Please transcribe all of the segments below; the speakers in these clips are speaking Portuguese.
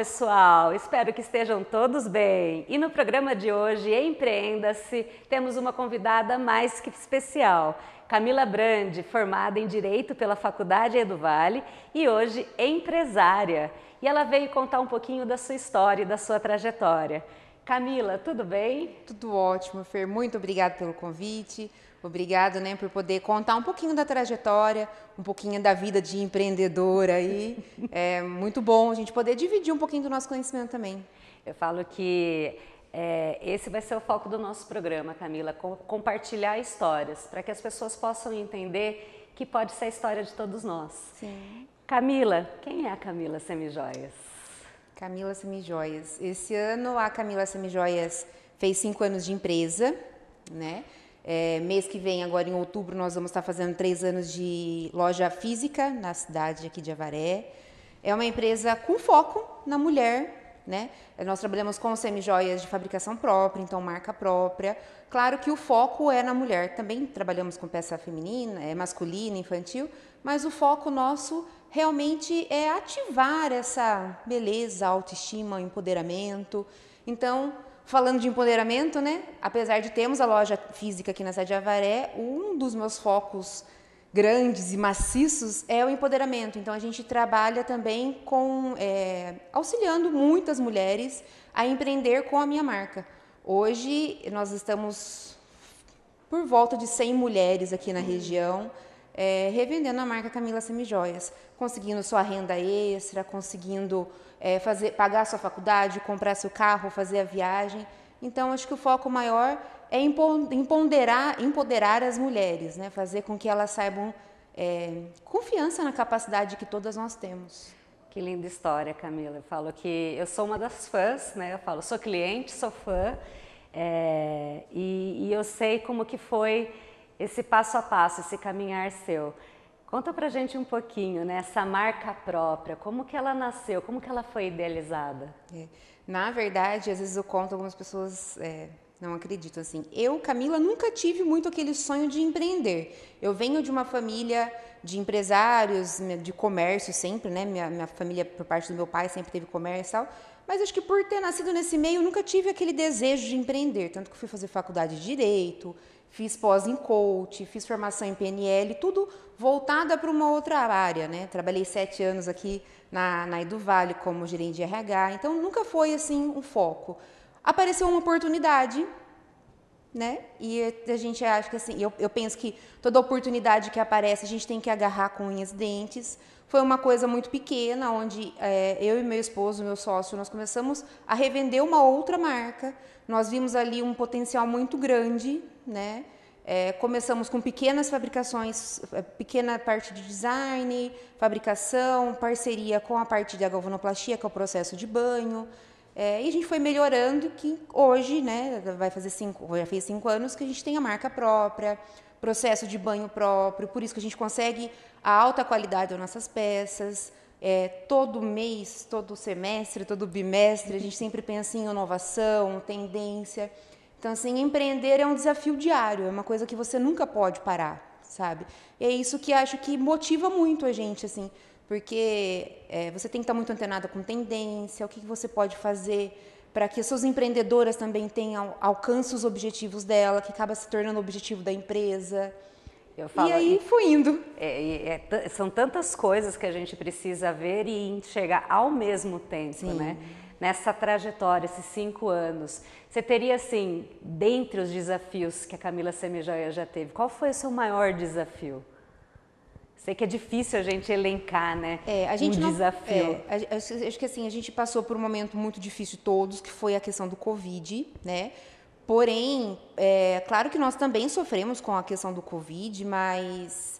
pessoal, espero que estejam todos bem. E no programa de hoje, Empreenda-se, temos uma convidada mais que especial. Camila Brandi, formada em Direito pela Faculdade Edu Vale e hoje empresária. E ela veio contar um pouquinho da sua história e da sua trajetória. Camila, tudo bem? Tudo ótimo, Fer. Muito obrigada pelo convite. Obrigado, né, por poder contar um pouquinho da trajetória, um pouquinho da vida de empreendedora aí. É muito bom a gente poder dividir um pouquinho do nosso conhecimento também. Eu falo que é, esse vai ser o foco do nosso programa, Camila, com, compartilhar histórias, para que as pessoas possam entender que pode ser a história de todos nós. Sim. Camila, quem é a Camila Semijoias? Camila Semijoias. Esse ano a Camila Semijoias fez cinco anos de empresa, né? É, mês que vem, agora em outubro, nós vamos estar fazendo três anos de loja física na cidade aqui de Avaré. É uma empresa com foco na mulher, né? Nós trabalhamos com semijoias de fabricação própria, então marca própria. Claro que o foco é na mulher. Também trabalhamos com peça feminina, é masculina, infantil, mas o foco nosso realmente é ativar essa beleza, autoestima, empoderamento. Então, falando de empoderamento, né? Apesar de termos a loja física aqui na cidade de Avaré, um dos meus focos grandes e maciços é o empoderamento. Então a gente trabalha também com é, auxiliando muitas mulheres a empreender com a minha marca. Hoje nós estamos por volta de 100 mulheres aqui na região é, revendendo a marca Camila Semijoias, conseguindo sua renda extra, conseguindo é, fazer, pagar sua faculdade, comprar seu carro, fazer a viagem. Então acho que o foco maior é empoderar, empoderar as mulheres, né? fazer com que elas saibam é, confiança na capacidade que todas nós temos. Que linda história, Camila. Eu falo que eu sou uma das fãs, né? Eu falo, sou cliente, sou fã, é, e, e, eu sei como que foi esse passo a passo, esse caminhar seu. Conta pra gente um pouquinho, né? Essa marca própria, como que ela nasceu, como que ela foi idealizada? É. Na verdade, às vezes eu conto algumas pessoas é, não acredito assim. Eu, Camila, nunca tive muito aquele sonho de empreender. Eu venho de uma família de empresários, de comércio sempre, né? Minha, minha família, por parte do meu pai, sempre teve comércio e tal. Mas acho que por ter nascido nesse meio, nunca tive aquele desejo de empreender. Tanto que fui fazer faculdade de Direito, fiz pós em coach, fiz formação em PNL, tudo voltada para uma outra área, né? Trabalhei sete anos aqui na, na Eduvale como gerente de RH, então nunca foi assim um foco apareceu uma oportunidade, né? E a gente acha que assim, eu, eu penso que toda oportunidade que aparece a gente tem que agarrar com unhas e dentes. Foi uma coisa muito pequena, onde é, eu e meu esposo, meu sócio, nós começamos a revender uma outra marca. Nós vimos ali um potencial muito grande, né? É, começamos com pequenas fabricações, é, pequena parte de design, fabricação, parceria com a parte da galvanoplastia, que é o processo de banho. É, e a gente foi melhorando que hoje, né, vai fazer cinco, já fez cinco anos que a gente tem a marca própria, processo de banho próprio, por isso que a gente consegue a alta qualidade das nossas peças. É, todo mês, todo semestre, todo bimestre, a gente sempre pensa em inovação, tendência. Então, assim, empreender é um desafio diário, é uma coisa que você nunca pode parar, sabe? E é isso que acho que motiva muito a gente, assim, porque é, você tem que estar muito antenada com tendência, o que você pode fazer para que as suas empreendedoras também tenham alcance os objetivos dela, que acaba se tornando o objetivo da empresa. Falo, e aí foi indo. É, é, são tantas coisas que a gente precisa ver e enxergar ao mesmo tempo, Sim. né? Nessa trajetória, esses cinco anos. Você teria, assim, dentre os desafios que a Camila Semijoia já teve, qual foi o seu maior desafio? Sei que é difícil a gente elencar, né? É, a gente um não, desafio. É, acho que assim, a gente passou por um momento muito difícil todos, que foi a questão do Covid, né? Porém, é claro que nós também sofremos com a questão do Covid, mas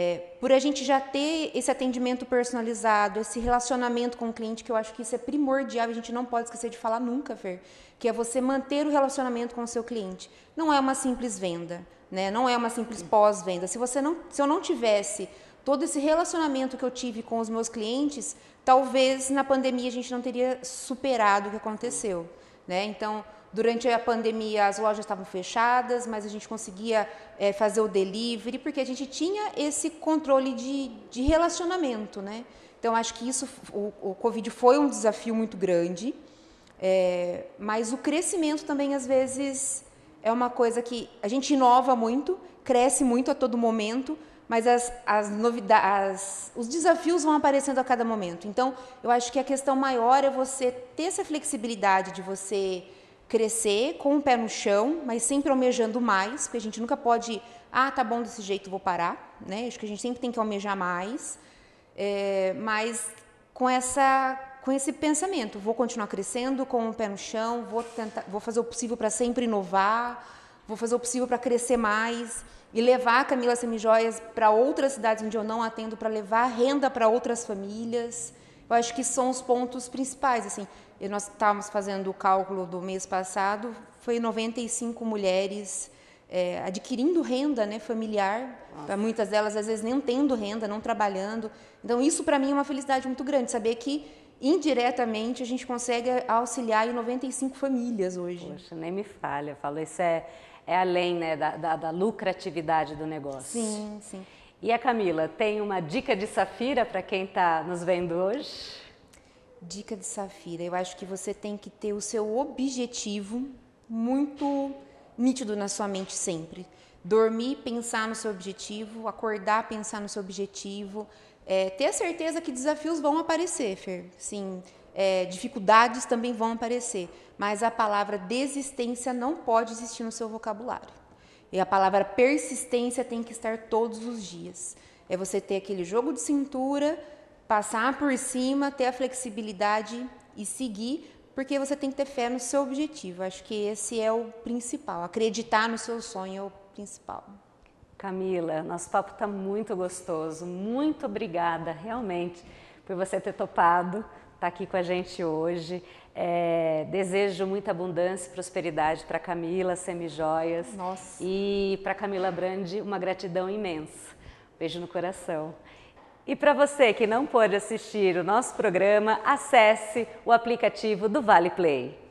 é, por a gente já ter esse atendimento personalizado, esse relacionamento com o cliente, que eu acho que isso é primordial, a gente não pode esquecer de falar nunca, Fer, que é você manter o relacionamento com o seu cliente. Não é uma simples venda né? Não é uma simples pós-venda. Se você não, se eu não tivesse todo esse relacionamento que eu tive com os meus clientes, talvez na pandemia a gente não teria superado o que aconteceu, né? Então, durante a pandemia as lojas estavam fechadas, mas a gente conseguia é, fazer o delivery porque a gente tinha esse controle de, de relacionamento, né? Então, acho que isso, o, o Covid foi um desafio muito grande, é, mas o crescimento também, às vezes, é uma coisa que a gente inova muito, cresce muito a todo momento, mas as, as novidades, os desafios vão aparecendo a cada momento. Então, eu acho que a questão maior é você ter essa flexibilidade de você crescer com o pé no chão, mas sempre almejando mais, porque a gente nunca pode, ah, tá bom desse jeito, vou parar, né? Acho que a gente sempre tem que almejar mais, é, mas com essa, com esse pensamento, vou continuar crescendo com o pé no chão, vou tentar, vou fazer o possível para sempre inovar, vou fazer o possível para crescer mais e levar a Camila Semijoias para outras cidades onde eu não atendo, para levar renda para outras famílias. Eu acho que são os pontos principais, assim. E nós estávamos fazendo o cálculo do mês passado, foi 95 mulheres é, adquirindo renda né, familiar, muitas delas às vezes nem tendo renda, não trabalhando. Então isso para mim é uma felicidade muito grande, saber que indiretamente a gente consegue auxiliar em 95 famílias hoje. Poxa, nem me falha, eu falo, isso é, é além né, da, da, da lucratividade do negócio. Sim, sim. E a Camila, tem uma dica de Safira para quem está nos vendo hoje? Dica de Safira, eu acho que você tem que ter o seu objetivo muito nítido na sua mente sempre. Dormir, pensar no seu objetivo, acordar, pensar no seu objetivo, é, ter a certeza que desafios vão aparecer, Fer. Sim, é, dificuldades também vão aparecer, mas a palavra desistência não pode existir no seu vocabulário. E a palavra persistência tem que estar todos os dias. É você ter aquele jogo de cintura passar por cima, ter a flexibilidade e seguir, porque você tem que ter fé no seu objetivo. Acho que esse é o principal. Acreditar no seu sonho é o principal. Camila, nosso papo está muito gostoso. Muito obrigada, realmente, por você ter topado estar tá aqui com a gente hoje. É, desejo muita abundância e prosperidade para Camila Semijoias. Nossa. E para Camila Brandi, uma gratidão imensa. Beijo no coração. E para você que não pôde assistir o nosso programa, acesse o aplicativo do Vale Play.